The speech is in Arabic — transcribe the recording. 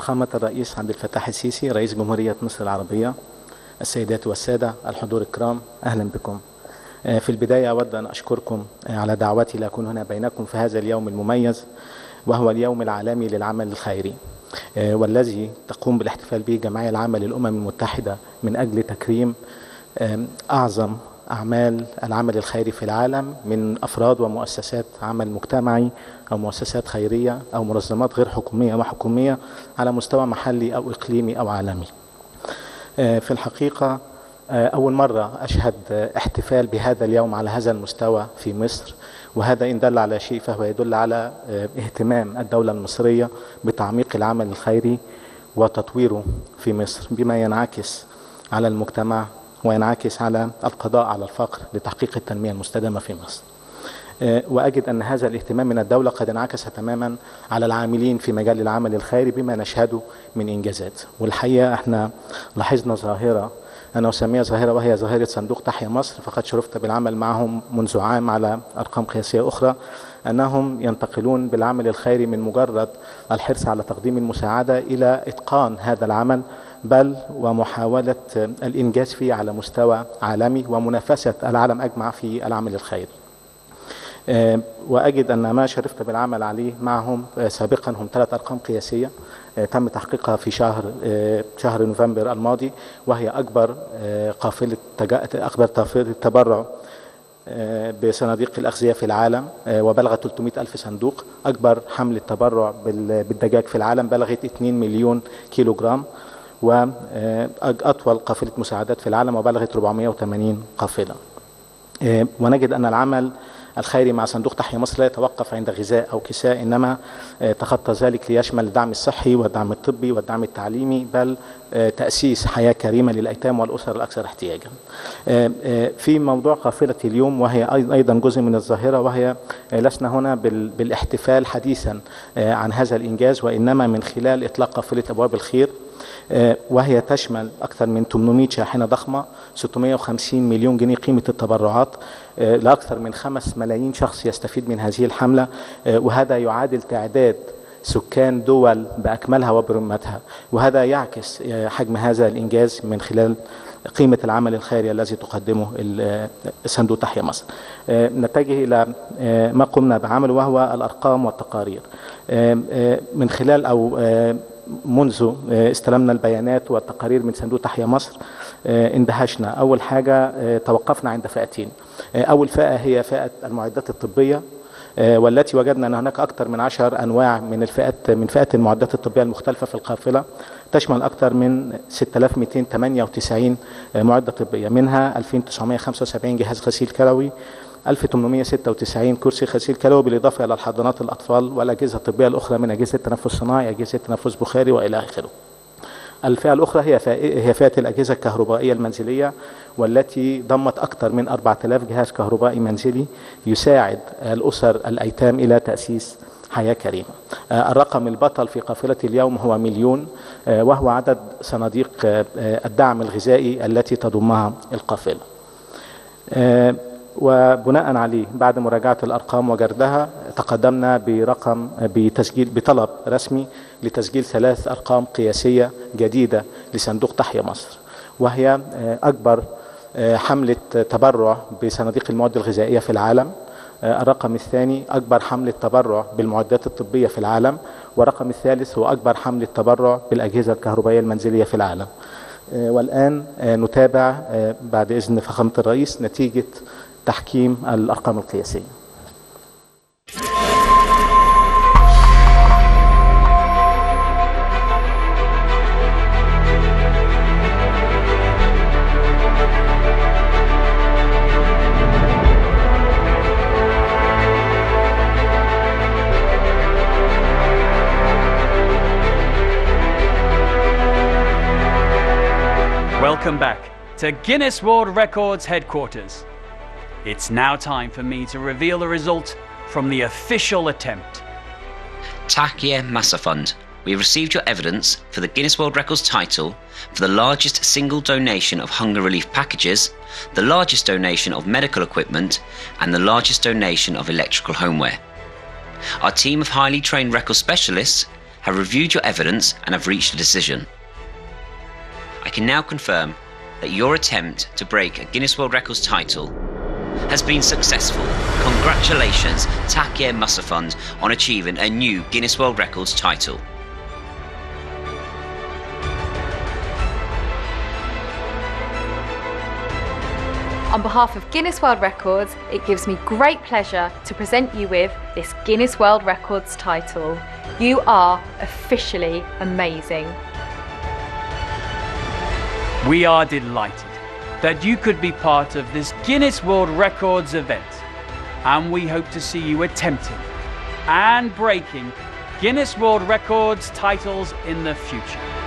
فخامة الرئيس عبد الفتاح السيسي رئيس جمهورية مصر العربية السيدات والسادة الحضور الكرام أهلا بكم. في البداية أود أن أشكركم على دعوتي لأكون هنا بينكم في هذا اليوم المميز وهو اليوم العالمي للعمل الخيري والذي تقوم بالاحتفال به جمعية العامة للأمم المتحدة من أجل تكريم أعظم أعمال العمل الخيري في العالم من أفراد ومؤسسات عمل مجتمعي أو مؤسسات خيرية أو منظمات غير حكومية وحكومية على مستوى محلي أو إقليمي أو عالمي. في الحقيقة أول مرة أشهد احتفال بهذا اليوم على هذا المستوى في مصر وهذا إن دل على شيء فهو يدل على اهتمام الدولة المصرية بتعميق العمل الخيري وتطويره في مصر بما ينعكس على المجتمع وينعكس على القضاء على الفقر لتحقيق التنمية المستدامة في مصر. وأجد أن هذا الاهتمام من الدولة قد انعكس تماما على العاملين في مجال العمل الخيري بما نشهده من إنجازات. والحقيقة إحنا لاحظنا ظاهرة أنا أسميها ظاهرة وهي ظاهرة صندوق تحيا مصر فقد شرفت بالعمل معهم منذ عام على أرقام قياسية أخرى أنهم ينتقلون بالعمل الخيري من مجرد الحرص على تقديم المساعدة إلى إتقان هذا العمل بل ومحاولة الإنجاز فيه على مستوى عالمي ومنافسة العالم أجمع في العمل الخيري وأجد أن ما شرفت بالعمل عليه معهم سابقا هم ثلاث أرقام قياسية تم تحقيقها في شهر شهر نوفمبر الماضي وهي أكبر قافلة أكبر قافلة تبرع بصناديق الأغذية في العالم وبلغت 300 ألف صندوق. أكبر حملة تبرع بالدجاج في العالم بلغت 2 مليون كيلو جرام وأطول قافلة مساعدات في العالم وبلغت 480 قافلة. ونجد أن العمل الخيري مع صندوق تحيا مصر لا يتوقف عند غذاء أو كساء إنما تخطى ذلك ليشمل الدعم الصحي والدعم الطبي والدعم التعليمي بل تأسيس حياة كريمة للأيتام والأسر الأكثر احتياجا. في موضوع قافلة اليوم وهي أيضا جزء من الظاهرة وهي لسنا هنا بالاحتفال حديثا عن هذا الإنجاز وإنما من خلال إطلاق قافلة أبواب الخير. وهي تشمل أكثر من 800 شاحنة ضخمة 650 مليون جنيه قيمة التبرعات لأكثر من 5 ملايين شخص يستفيد من هذه الحملة وهذا يعادل تعداد سكان دول بأكملها وبرمتها. وهذا يعكس حجم هذا الإنجاز من خلال قيمة العمل الخيري الذي تقدمه صندوق تحيا مصر. نتجه إلى ما قمنا بعمله وهو الأرقام والتقارير. من خلال أو منذ استلمنا البيانات والتقارير من صندوق تحيا مصر اندهشنا. أول حاجة توقفنا عند فئتين. أول فئة هي فئة المعدات الطبية والتي وجدنا أن هناك أكثر من عشر أنواع من الفئات من فئات المعدات الطبية المختلفة في القافلة. تشمل أكثر من 6298 معدة طبية. منها 2975 جهاز غسيل كلوي 1896 كرسي غسيل كلوي بالإضافة إلى الحضانات الأطفال والأجهزة الطبية الأخرى من أجهزة تنفس صناعي أجهزة تنفس بخاري وإلى آخره. الفئة الأخرى هي هي فئة الأجهزة الكهربائية المنزلية والتي ضمت أكثر من 4000 جهاز كهربائي منزلي يساعد الأسر الأيتام إلى تأسيس حياة كريمة. الرقم البطل في قافلة اليوم هو مليون وهو عدد صناديق الدعم الغذائي التي تضمها القافلة. وبناء عليه بعد مراجعة الأرقام وجردها تقدمنا برقم بتسجيل بطلب رسمي لتسجيل ثلاث أرقام قياسية جديدة لصندوق تحيا مصر. وهي أكبر حملة تبرع بصناديق المواد الغذائية في العالم. الرقم الثاني أكبر حملة تبرع بالمعدات الطبية في العالم. والرقم الثالث هو أكبر حملة تبرع بالأجهزة الكهربائية المنزلية في العالم. والآن نتابع بعد إذن فخامة الرئيس نتيجة تحكيم الأرقام القياسية Welcome back to Guinness World Records headquarters. It's now time for me to reveal the result from the official attempt. Takia Massafund, we received your evidence for the Guinness World Records title for the largest single donation of hunger relief packages, the largest donation of medical equipment, and the largest donation of electrical homeware. Our team of highly trained record specialists have reviewed your evidence and have reached a decision. I can now confirm that your attempt to break a Guinness World Records title has been successful. Congratulations, Takye Musafund, on achieving a new Guinness World Records title. On behalf of Guinness World Records, it gives me great pleasure to present you with this Guinness World Records title. You are officially amazing. We are delighted that you could be part of this Guinness World Records event, and we hope to see you attempting and breaking Guinness World Records titles in the future.